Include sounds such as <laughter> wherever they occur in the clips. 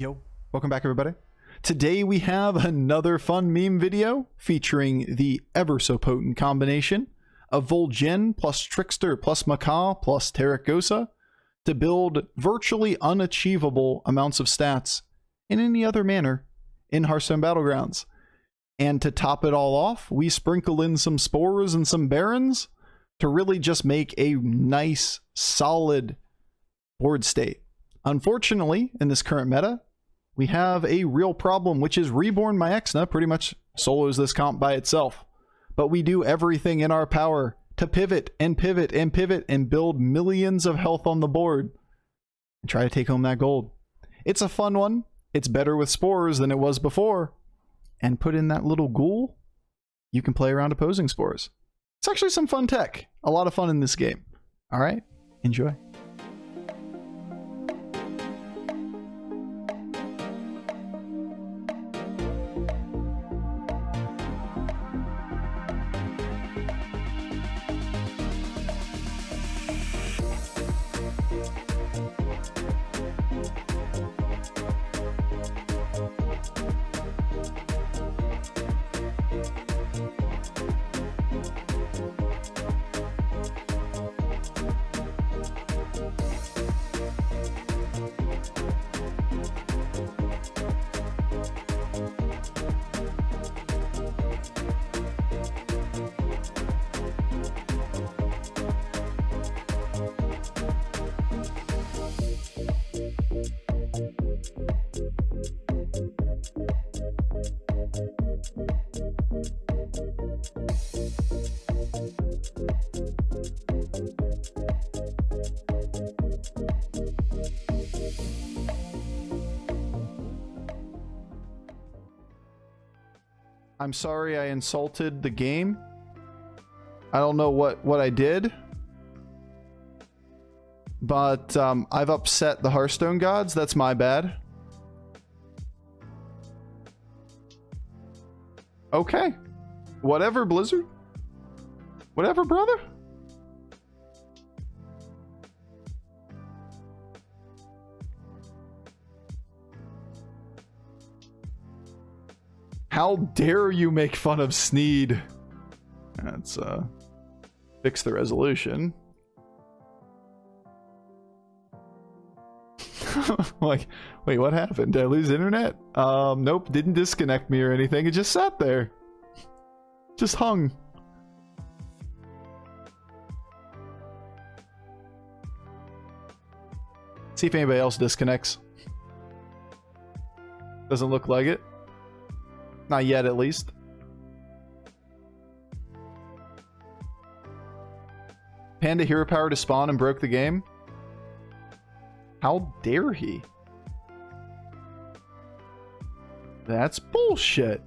Yo, welcome back everybody. Today we have another fun meme video featuring the ever so potent combination of Vol'jin plus Trickster plus Macaw plus Tarecgosa to build virtually unachievable amounts of stats in any other manner in Hearthstone Battlegrounds. And to top it all off, we sprinkle in some spores and some barons to really just make a nice, solid board state. Unfortunately, in this current meta, we have a real problem, which is Reborn Maexxna pretty much solos this comp by itself. But we do everything in our power to pivot and pivot and pivot and build millions of health on the board and try to take home that gold. It's a fun one. It's better with spores than it was before. And put in that little ghoul, you can play around opposing spores. It's actually some fun tech. A lot of fun in this game. All right, enjoy. I'm sorry I insulted the game. I don't know what, what I did. But um, I've upset the Hearthstone gods. That's my bad. Okay. Whatever, Blizzard. Whatever, brother. How dare you make fun of Sneed? Let's uh, fix the resolution. <laughs> like, wait, what happened? Did I lose internet? Um, nope, didn't disconnect me or anything. It just sat there. Just hung. See if anybody else disconnects. Doesn't look like it. Not yet, at least. Panda hero power to spawn and broke the game? How dare he? That's bullshit.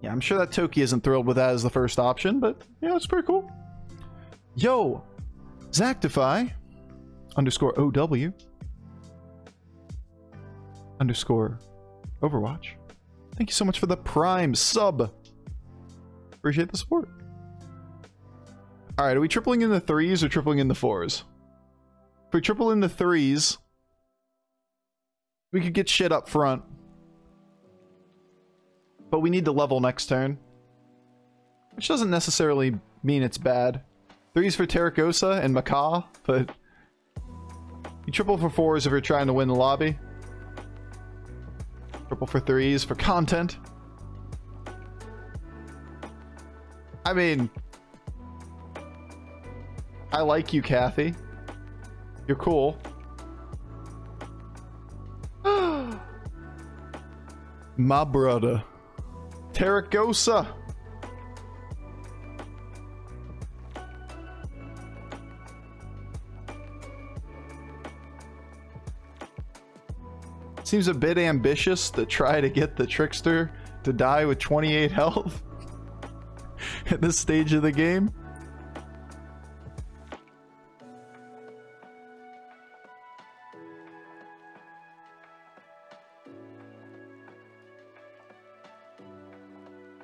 Yeah, I'm sure that Toki isn't thrilled with that as the first option, but yeah, it's pretty cool. Yo, Zactify underscore OW underscore Overwatch. Thank you so much for the prime sub. Appreciate the support. All right, are we tripling in the threes or tripling in the fours? If we triple in the threes, we could get shit up front. But we need to level next turn. Which doesn't necessarily mean it's bad. Threes for Tarecgosa and Macaw, but you triple for fours if you're trying to win the lobby. Triple for threes for content. I mean, I like you, Kathy. You're cool. <gasps> My brother. Tarecgosa. Seems a bit ambitious to try to get the Trickster to die with 28 <laughs> health at this stage of the game.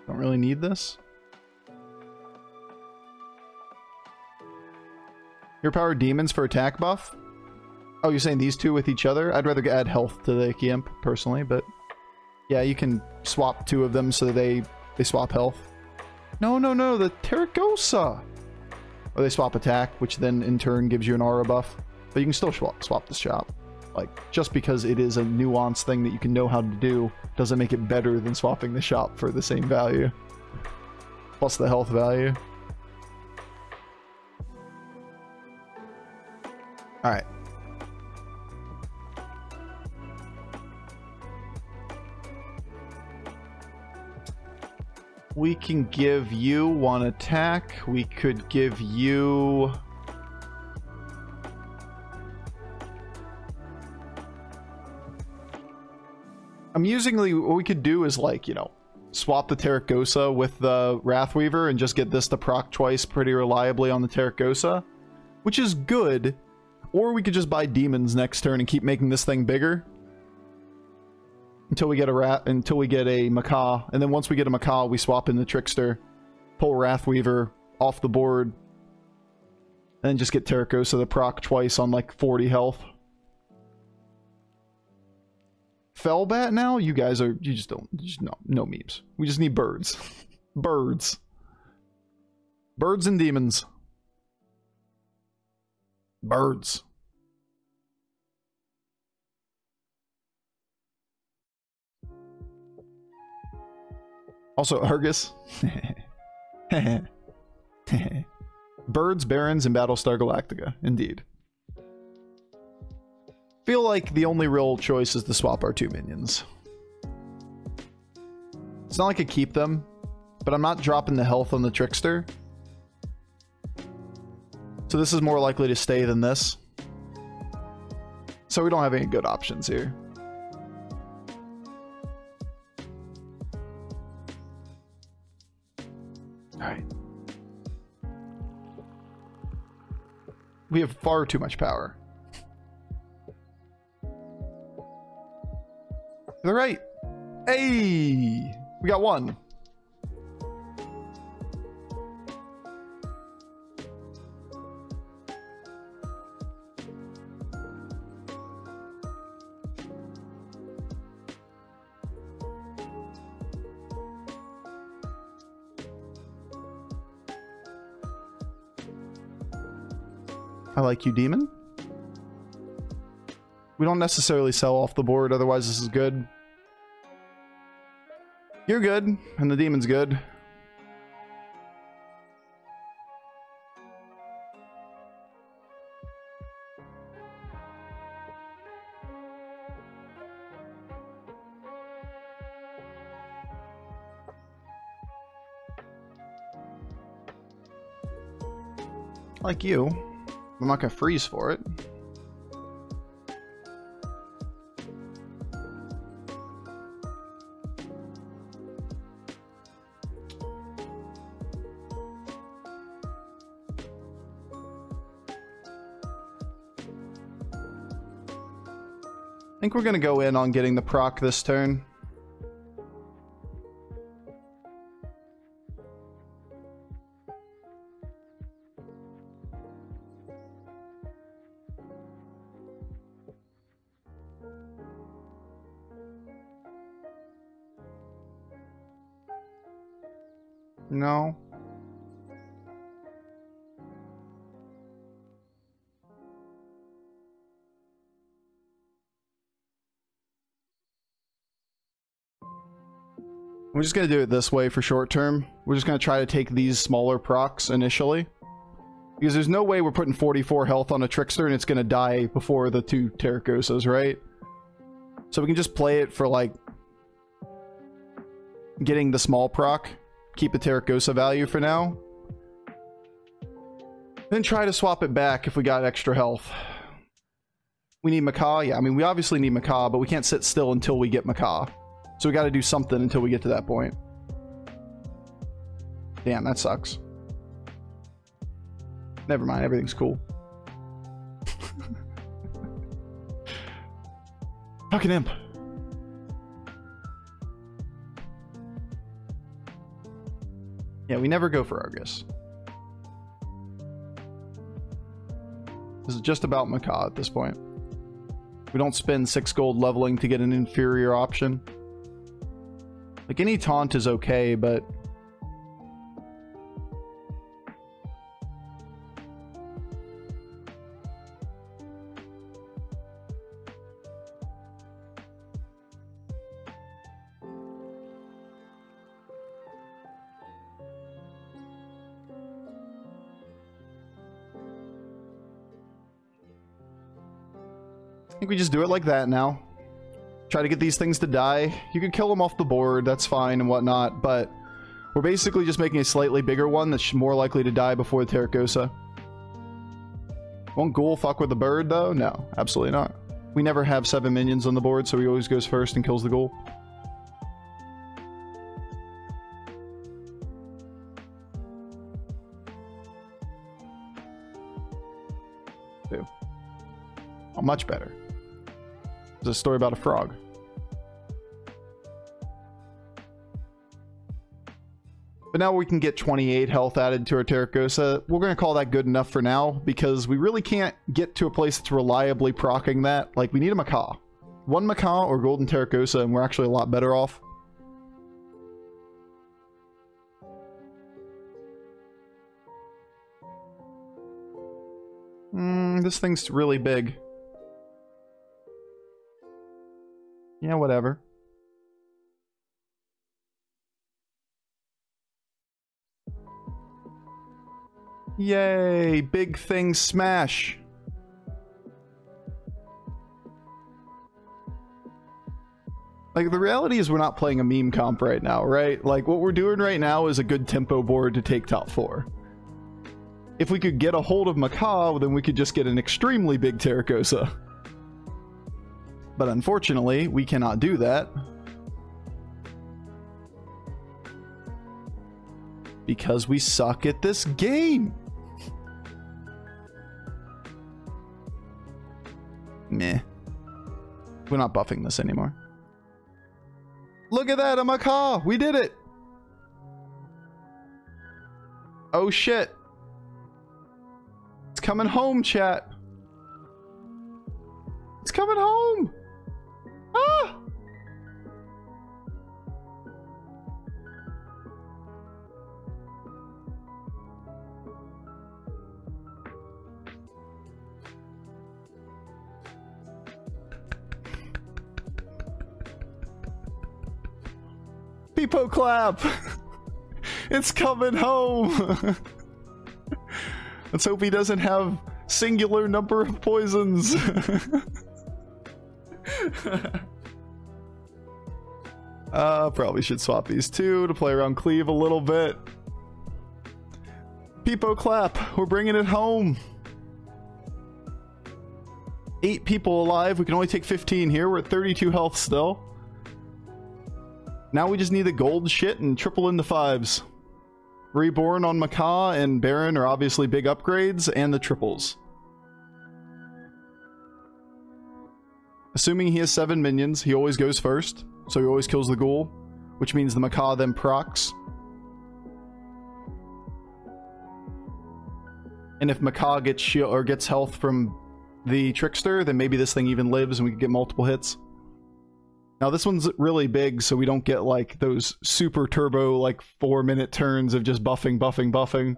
Don't really need this. Your power demons for attack buff? Oh, you're saying these two with each other? I'd rather add health to the Icky Imp, personally, but... Yeah, you can swap two of them so they, they swap health. No, no, no, the Tarecgosa! Or they swap attack, which then in turn gives you an aura buff. But you can still swap, swap the shop. Like, just because it is a nuanced thing that you can know how to do, doesn't make it better than swapping the shop for the same value. Plus the health value. Alright. We can give you one attack. We could give you... Amusingly, what we could do is like, you know, swap the Tarecgosa with the Wrathweaver and just get this to proc twice pretty reliably on the Tarecgosa, which is good. Or we could just buy demons next turn and keep making this thing bigger until we get a rat until we get a Macaw, and then once we get a Macaw, we swap in the Trickster, pull Wrathweaver off the board, and just get Tarecgosa the proc twice on like 40 health. Fellbat now? You guys are you just don't you just no no memes. We just need birds. <laughs> birds. Birds and demons. Birds. Also, Argus. <laughs> Birds, Barons, and Battlestar Galactica. Indeed. Feel like the only real choice is to swap our two minions. It's not like I keep them, but I'm not dropping the health on the Trickster. So this is more likely to stay than this. So we don't have any good options here. We have far too much power. They're right. Hey! We got one. I like you, demon. We don't necessarily sell off the board, otherwise this is good. You're good, and the demon's good. Like you. I'm not gonna freeze for it. I think we're gonna go in on getting the proc this turn. No. We're just going to do it this way for short term. We're just going to try to take these smaller procs initially. Because there's no way we're putting 44 health on a Trickster and it's going to die before the two Tarecgosas, right? So we can just play it for, like, getting the small proc. Keep the Tarecgosa value for now. Then try to swap it back if we got extra health. We need Macaw? Yeah, I mean, we obviously need Macaw, but we can't sit still until we get Macaw. So we got to do something until we get to that point. Damn, that sucks. Never mind, everything's cool. <laughs> Fucking imp. Yeah, we never go for Argus. This is just about Macaw at this point. We don't spend six gold leveling to get an inferior option. Like any taunt is okay, but we just do it like that now. Try to get these things to die. You can kill them off the board, that's fine and whatnot, but we're basically just making a slightly bigger one that's more likely to die before the Tarecgosa. Won't Ghoul fuck with the bird, though? No, absolutely not. We never have seven minions on the board, so he always goes first and kills the Ghoul. Oh, much better. It's a story about a frog. But now we can get 28 health added to our Tarecgosa. We're going to call that good enough for now because we really can't get to a place that's reliably procking that. Like, we need a Macaw. One Macaw or Golden Tarecgosa and we're actually a lot better off. Hmm, this thing's really big. Yeah, whatever. Yay! Big thing smash! Like, the reality is we're not playing a meme comp right now, right? Like, what we're doing right now is a good tempo board to take top four. If we could get a hold of Macaw, then we could just get an extremely big Tarecgosa. But unfortunately, we cannot do that. Because we suck at this game. Meh. We're not buffing this anymore. Look at that, a macaw! We did it! Oh shit. It's coming home, chat. It's coming home! Peepo clap! it's coming home! Let's hope he doesn't have singular number of poisons. uh, probably should swap these two to play around Cleave a little bit. Peepo clap, we're bringing it home. Eight people alive, we can only take 15 here, we're at 32 health still. Now we just need the gold shit and triple in the fives. Reborn on Macaw and Baron are obviously big upgrades, and the triples. Assuming he has seven minions, he always goes first, so he always kills the ghoul, which means the Macaw then procs. And if Macaw gets shield or gets health from the Trickster, then maybe this thing even lives and we can get multiple hits. Now this one's really big, so we don't get like those super turbo like four minute turns of just buffing, buffing, buffing.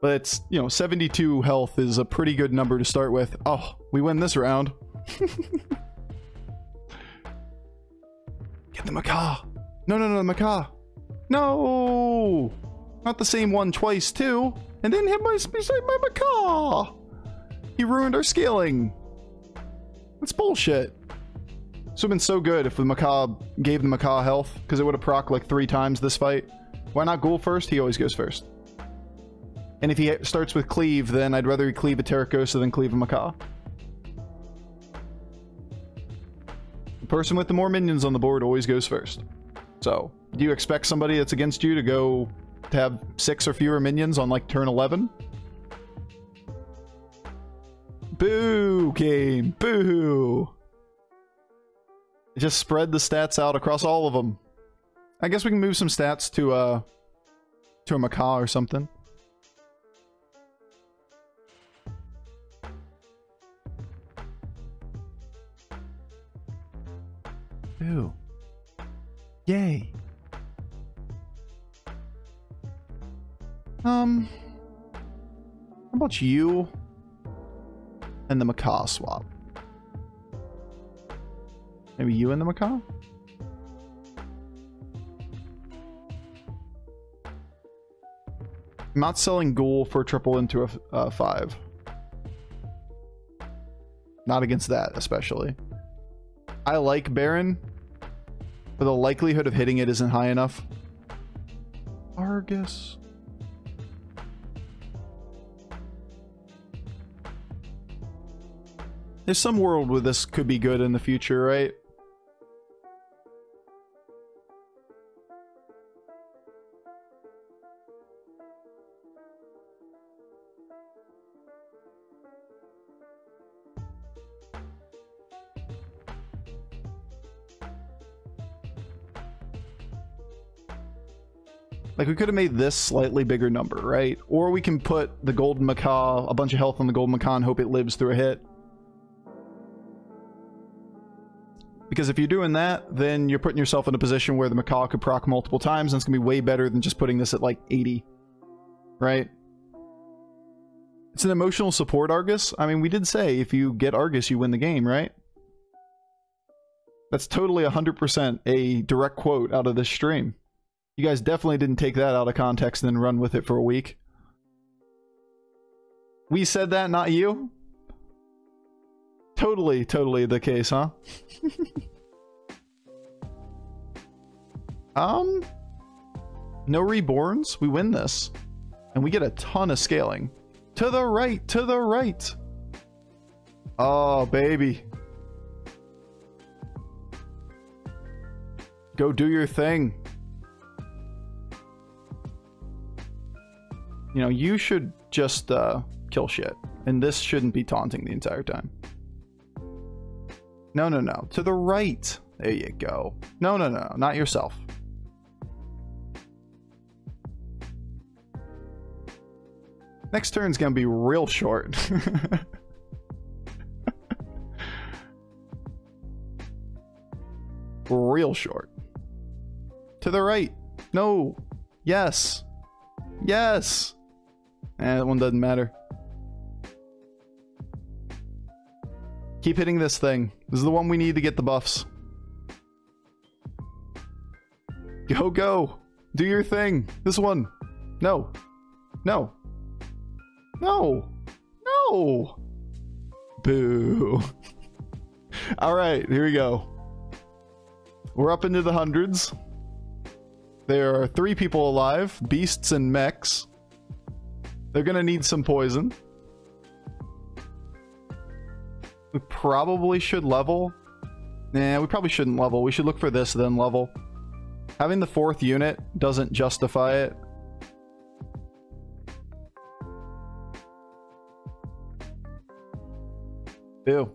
But it's, you know, 72 health is a pretty good number to start with. Oh, we win this round. <laughs> Get the macaw. No, no, no, the macaw. No! Not the same one twice, too. And then hit my, my macaw. He ruined our scaling. That's bullshit. This would have been so good if the macaw gave the macaw health, because it would have proc like three times this fight. Why not ghoul first? He always goes first. And if he starts with cleave, then I'd rather he cleave a Tarecgosa than cleave a macaw. The person with the more minions on the board always goes first. So, do you expect somebody that's against you to go to have six or fewer minions on like turn 11? Boo, game. Boo. Just spread the stats out across all of them. I guess we can move some stats to uh to a macaw or something. Ooh! Yay. Um, how about you and the macaw swap? Maybe you and the macaw? I'm not selling ghoul for triple into a uh, five. Not against that, especially. I like Baron, but the likelihood of hitting it isn't high enough. Argus. There's some world where this could be good in the future, right? Like we could have made this slightly bigger number, right? Or we can put the golden macaw, a bunch of health on the golden macaw and hope it lives through a hit. Because if you're doing that, then you're putting yourself in a position where the macaw could proc multiple times and it's gonna be way better than just putting this at like 80. Right? It's an emotional support Argus. I mean, we did say if you get Argus, you win the game, right? That's totally 100% a direct quote out of this stream. You guys definitely didn't take that out of context and then run with it for a week. We said that, not you? Totally, totally the case, huh? <laughs> um, no reborns. We win this. And we get a ton of scaling. To the right, to the right. Oh, baby. Go do your thing. You know, you should just uh, kill shit. And this shouldn't be taunting the entire time. No, no, no. To the right. There you go. No, no, no. Not yourself. Next turn's gonna be real short. <laughs> real short. To the right. No. Yes. Yes. Eh, that one doesn't matter. Keep hitting this thing. This is the one we need to get the buffs. Go, go. Do your thing. This one. No. No. No. No. Boo. <laughs> All right, here we go. We're up into the hundreds. There are three people alive, beasts and mechs. They're gonna need some poison. We probably should level. Nah, we probably shouldn't level. We should look for this, then level. Having the fourth unit doesn't justify it. Boo.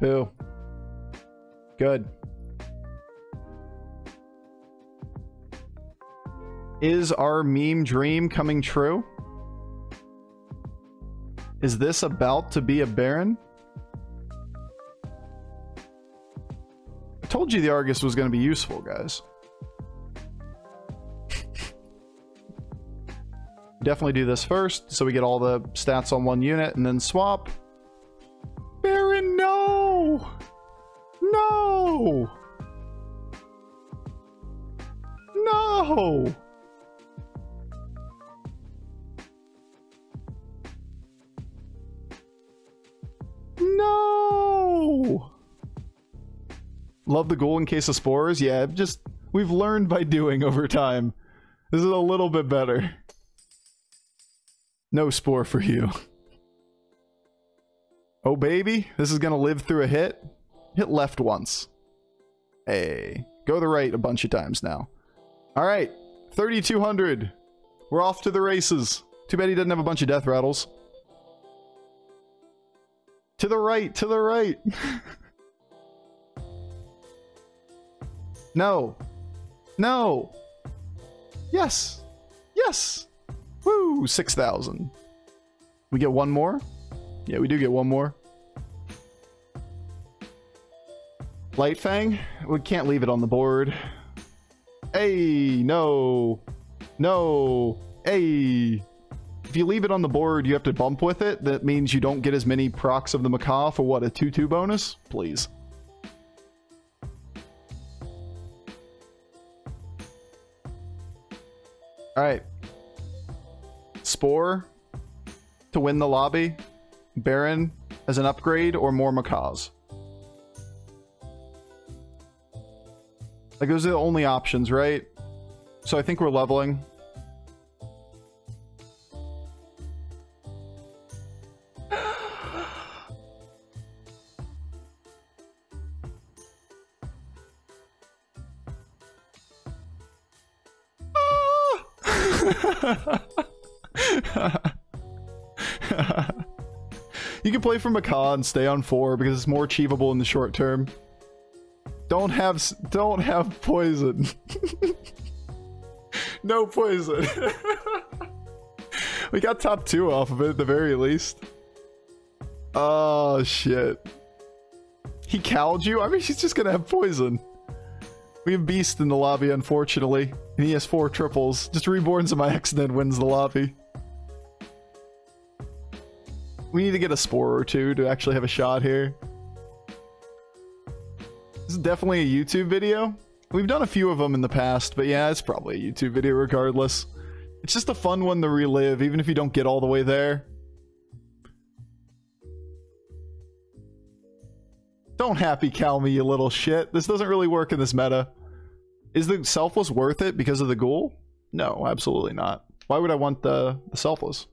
Boo. Good. Is our meme dream coming true? Is this about to be a Baron? I told you the Argus was going to be useful, guys. <laughs> Definitely do this first, so we get all the stats on one unit, and then swap. Baron, no! No! No! No! Love the golden case of spores? Yeah, just we've learned by doing over time. This is a little bit better. No spore for you. Oh baby, this is gonna live through a hit. Hit left once. Hey, go the right a bunch of times now. Alright, 3200. We're off to the races. Too bad he doesn't have a bunch of death rattles. To the right, to the right. no. No. Yes. Yes. Woo, 6,000. We get one more? Yeah, we do get one more. Light Fang? We can't leave it on the board. Hey, no. No. Hey. If you leave it on the board, you have to bump with it. That means you don't get as many procs of the Macaw for what, a 2-2 bonus? Please. Alright. Spore to win the lobby. Baron as an upgrade or more Macaws. Like those are the only options, right? So I think we're leveling. <laughs> you can play for Macaw and stay on four because it's more achievable in the short term. Don't have don't have poison. <laughs> no poison. <laughs> we got top two off of it at the very least. Oh shit. He cowed you? I mean, she's just gonna have poison. We have Beast in the lobby, unfortunately. And he has four triples. Just reborns my then wins the lobby. We need to get a Spore or two to actually have a shot here. This is definitely a YouTube video. We've done a few of them in the past, but yeah, it's probably a YouTube video regardless. It's just a fun one to relive, even if you don't get all the way there. Don't happy cow me, you little shit. This doesn't really work in this meta. Is the selfless worth it because of the ghoul? No, absolutely not. Why would I want the, the selfless?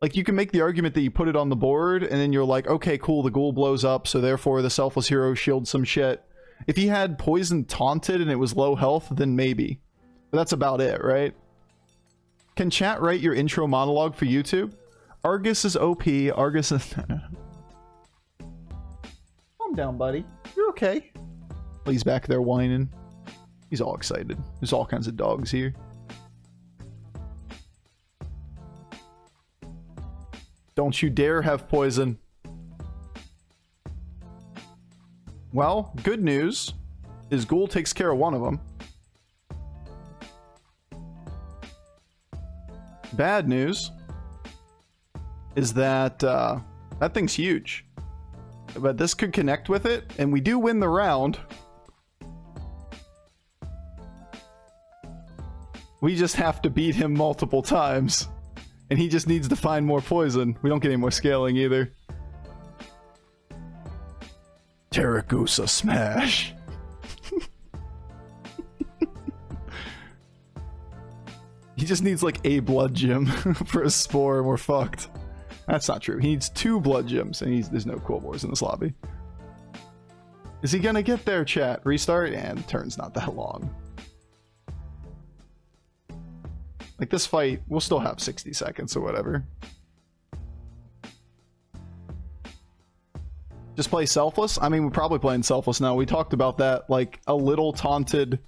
Like, you can make the argument that you put it on the board, and then you're like, okay, cool, the ghoul blows up, so therefore the selfless hero shields some shit. If he had poison taunted and it was low health, then maybe. But that's about it, right? Can chat write your intro monologue for YouTube? Argus is OP, Argus is... <laughs> Calm down, buddy. You're okay. He's back there whining. He's all excited. There's all kinds of dogs here. Don't you dare have poison. Well, good news is Ghoul takes care of one of them. Bad news is that uh, that thing's huge. But this could connect with it, and we do win the round. We just have to beat him multiple times. And he just needs to find more poison. We don't get any more scaling either. Tarecgosa smash. <laughs> he just needs like a blood gem <laughs> for a spore and we're fucked. That's not true. He needs two blood gems and there's no cool wars in this lobby. Is he gonna get there, chat? Restart? And turn's not that long. Like this fight, we'll still have 60 seconds or whatever. Just play Selfless? I mean, we're probably playing Selfless now. We talked about that. Like, a little taunted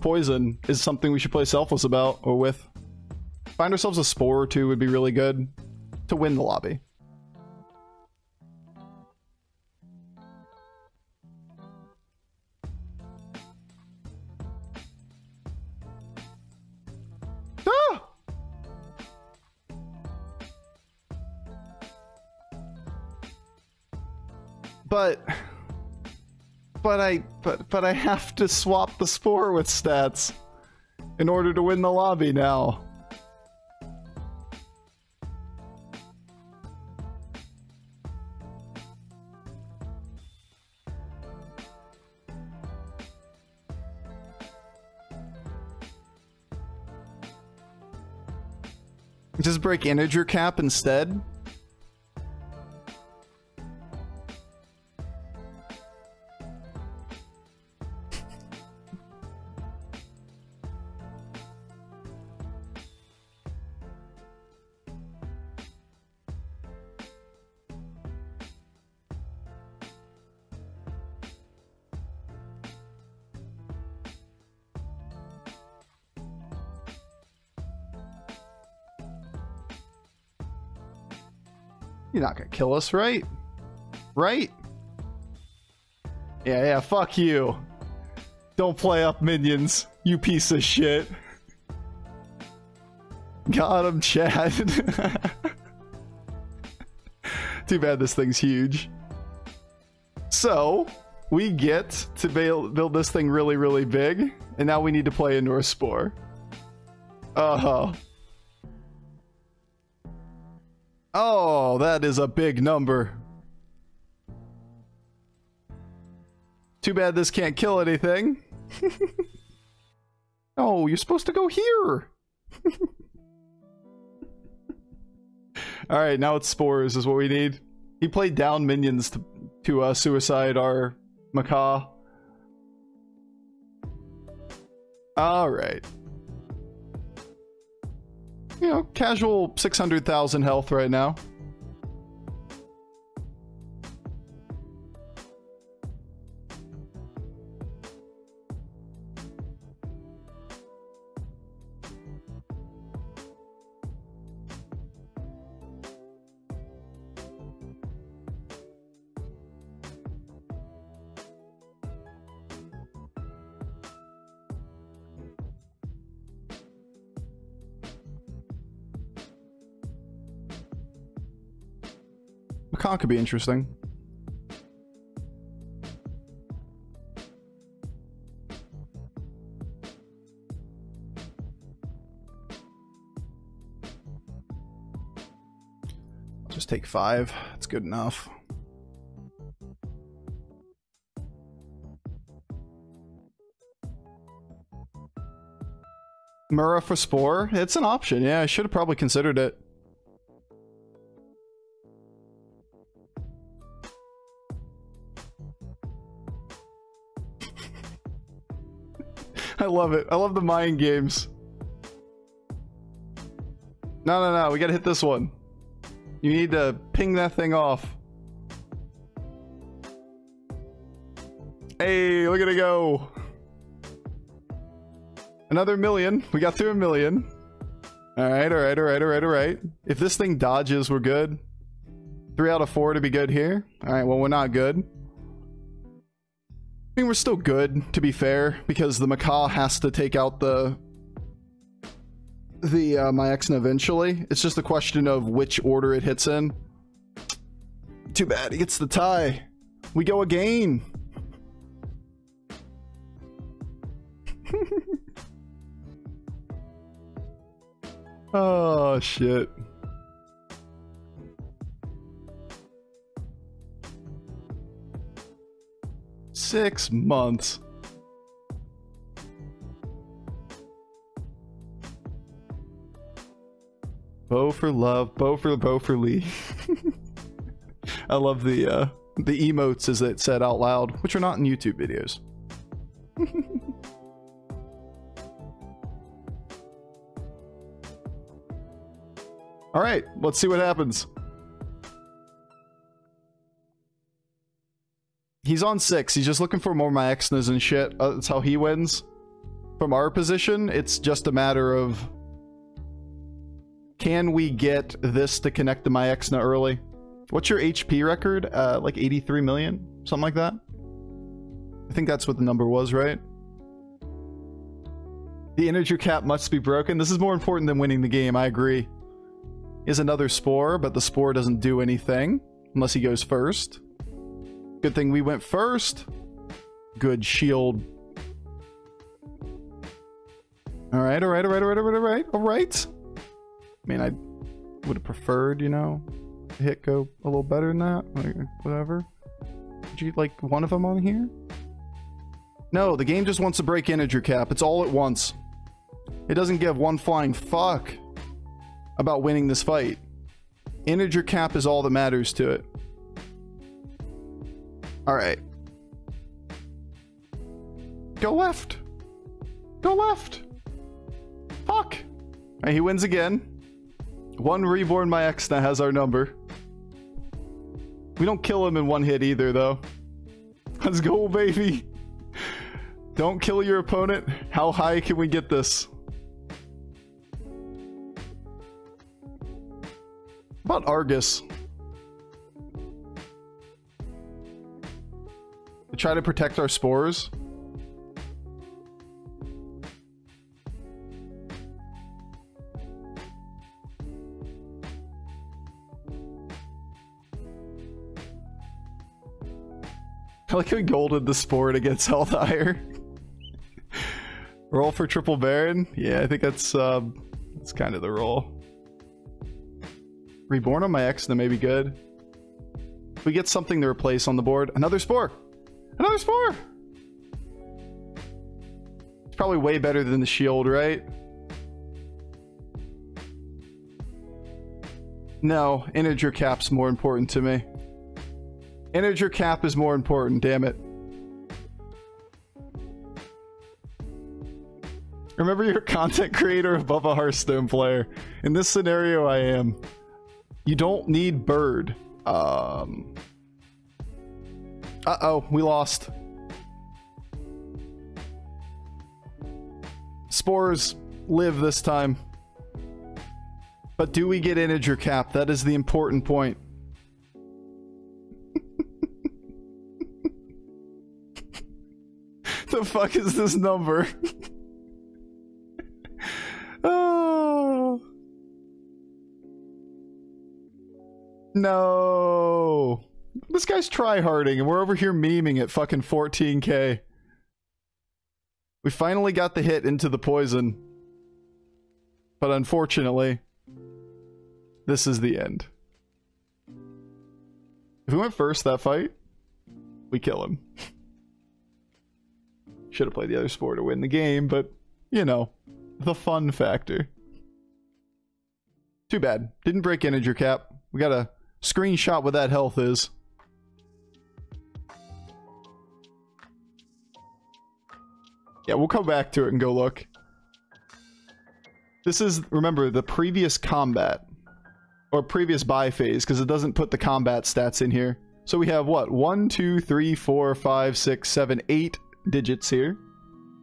poison is something we should play Selfless about or with. Find ourselves a Spore or two would be really good to win the lobby. But but I but but I have to swap the spore with stats in order to win the lobby now. Just break integer cap instead? You're not gonna kill us, right? Right? Yeah, yeah, fuck you. Don't play up minions, you piece of shit. Got him, Chad. <laughs> Too bad this thing's huge. So, we get to build, this thing really, really big, and now we need to play a Norse Spore. Uh-huh. Oh, that is a big number. Too bad this can't kill anything. <laughs> oh, you're supposed to go here. <laughs> Alright, now it's spores is what we need. He played down minions to, to uh, suicide our macaw. Alright. You know, casual 600,000 health right now. Macaw could be interesting. I'll just take five. That's good enough. Mura for Spore? It's an option. Yeah, I should have probably considered it. Love it. I love the mind games. No, no, no. We gotta hit this one. You need to ping that thing off. Hey, look at it go. Another million. We got through a million. Alright, alright, alright, alright, alright. If this thing dodges, we're good. Three out of four to be good here. Alright, well, we're not good. I mean, we're still good, to be fair, because the Macaw has to take out the the uh, eventually. It's just a question of which order it hits in. Too bad, he gets the tie. We go again. <laughs> oh, shit. Six months. Bow for love, bow for bow for Lee. <laughs> I love the uh, the emotes as it said out loud, which are not in YouTube videos. <laughs> All right, let's see what happens. He's on six. He's just looking for more Maexxnas and shit. Uh, that's how he wins. From our position, it's just a matter of... Can we get this to connect to Maexxna early? What's your HP record? Uh, like 83 million? Something like that? I think that's what the number was, right? The integer cap must be broken. This is more important than winning the game, I agree. Is another spore, but the spore doesn't do anything unless he goes first. Good thing we went first. Good shield. Alright, alright, alright, alright, alright, alright, alright. I mean, I would have preferred, you know, hit go a little better than that. Whatever. Did you like one of them on here? No, the game just wants to break integer cap. It's all at once. It doesn't give one flying fuck about winning this fight. Integer cap is all that matters to it. Alright. Go left. Go left. Fuck. Right, he wins again. One reborn Maexxna has our number. We don't kill him in one hit either, though. Let's go, baby. Don't kill your opponent. How high can we get this? About Argus. Try to protect our spores. I <laughs> like how golded the spore to get <laughs> health higher. roll for triple baron? Yeah, I think that's um that's kind of the roll. Reborn on my X, then maybe good. We get something to replace on the board. Another spore! Another spore! It's probably way better than the shield, right? No, integer cap's more important to me. Integer cap is more important, damn it. Remember you're a <laughs> content creator above a Hearthstone player. In this scenario, I am. You don't need bird. Um. Uh-oh, we lost. Spores live this time. But do we get integer cap? That is the important point. <laughs> the fuck is this number? <laughs> oh. No. This guy's tryharding and we're over here memeing at fucking 14k. We finally got the hit into the poison. But unfortunately, this is the end. If we went first that fight, we kill him. <laughs> Should have played the other sport to win the game, but, you know, the fun factor. Too bad. Didn't break integer cap. We got a screenshot what that health is. Yeah, we'll come back to it and go look. This is, remember, the previous combat. Or previous buy phase, because it doesn't put the combat stats in here. So we have what? One, two, three, four, five, six, seven, eight digits here.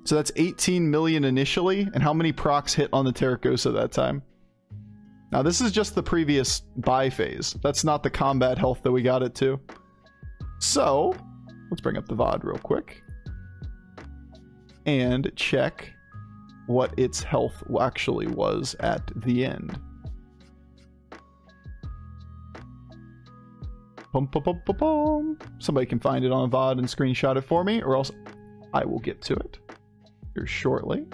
So that's 18 million initially, and how many procs hit on the Tarecgosa that time? Now this is just the previous buy phase. That's not the combat health that we got it to. So, let's bring up the VOD real quick. And check what its health actually was at the end. Bum, bum, bum. Somebody can find it on VOD and screenshot it for me, or else I will get to it here shortly.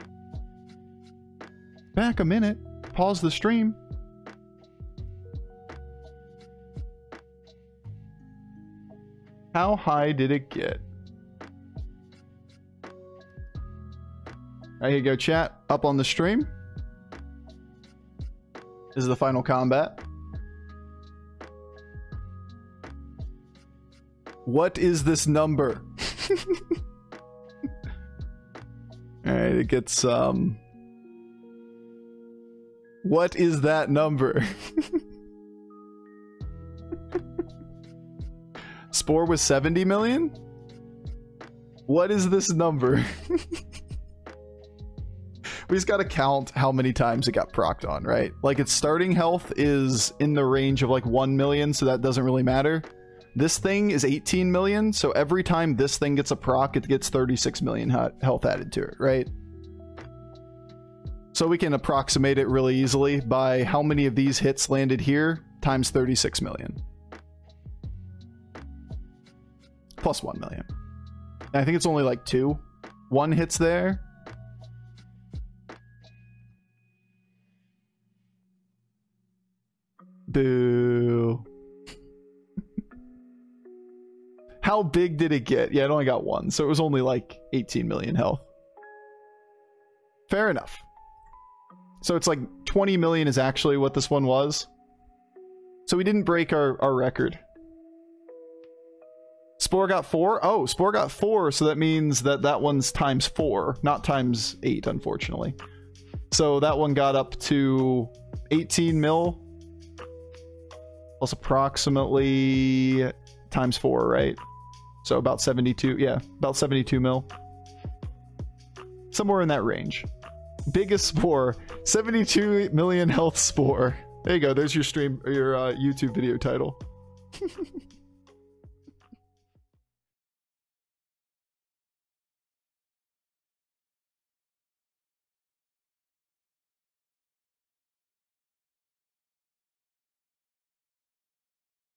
Back a minute. Pause the stream. How high did it get? There you go, chat. Up on the stream. This is the final combat. What is this number? <laughs> Alright, it gets, um... What is that number? <laughs> Spore was 70 million? What is this number? <laughs> we just gotta count how many times it got procced on, right? Like its starting health is in the range of like 1 million, so that doesn't really matter. This thing is 18 million, so every time this thing gets a proc, it gets 36 million health added to it, right? So we can approximate it really easily by how many of these hits landed here times 36 million. Plus 1 million. And I think it's only like two. One hits there. Boo. How big did it get? Yeah, it only got one, so it was only like 18 million health. Fair enough. So it's like 20 million is actually what this one was. So we didn't break our, our record. Spore got four? Oh, Spore got four, so that means that that one's times four, not times eight, unfortunately. So that one got up to 18 mil. Plus approximately times four, right? So about 72, yeah, about 72 mil. Somewhere in that range. Biggest spore, 72 million health spore. There you go. There's your stream, your uh, YouTube video title. <laughs>